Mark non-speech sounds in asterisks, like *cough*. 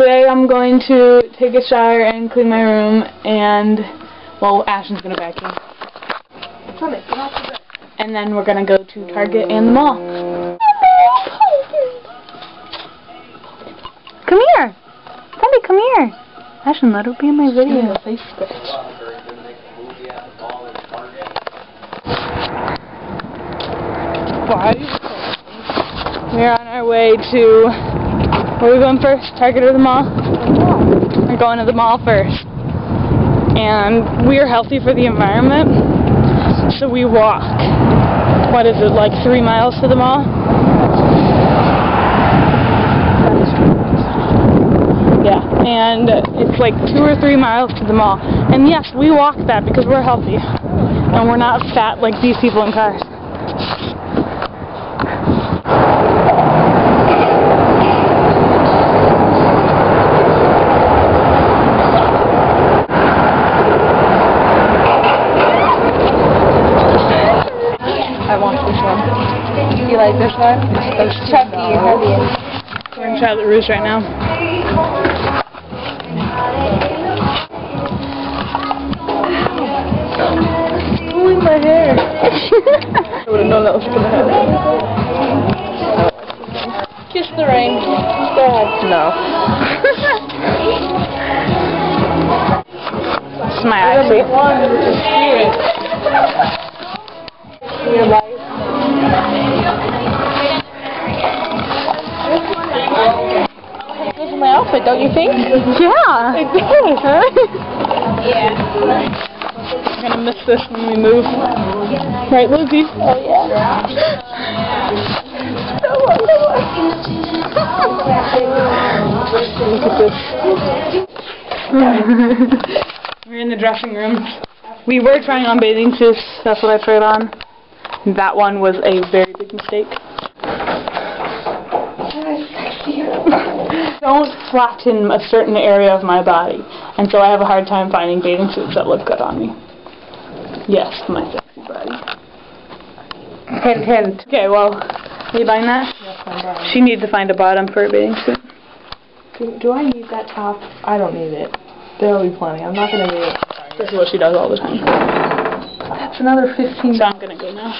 today I'm going to take a shower and clean my room and, well, Ashton's going to vacuum. And then we're going to go to Target and the mall. Come here! Bobby, come here! Ashton, let her be in my video. We're on our way to, where are we going first? Target or the mall? We're going to the mall first. And we are healthy for the environment, so we walk. What is it, like three miles to the mall? Yeah, and it's like two or three miles to the mall. And yes, we walk that because we're healthy. And we're not fat like these people in cars. I want this one. You like this one? Those chunky and heavy. We're in Charlotte Russe right now. Pulling my hair. I would have known that was going to happen. Kiss the ring. Go ahead. No. Is my eye. one with the spirit. Your life. This is my outfit, don't you think? Yeah! It does. We're gonna miss this when we move. Right, Lizzie? Oh yeah. Look at this. *laughs* We're in the dressing room. We were trying on bathing suits. That's what I tried on. That one was a very big mistake. *laughs* Don't flatten a certain area of my body, and so I have a hard time finding bathing suits that look good on me. Yes, my sexy body. Hint, hint. Okay, well, are you buying that? Yes, I'm buying. She needs to find a bottom for a bathing suit. Do, do I need that top? I don't need it. There'll be plenty. I'm not gonna need it. This is what she does all the time. That's another 15 So I'm gonna go now.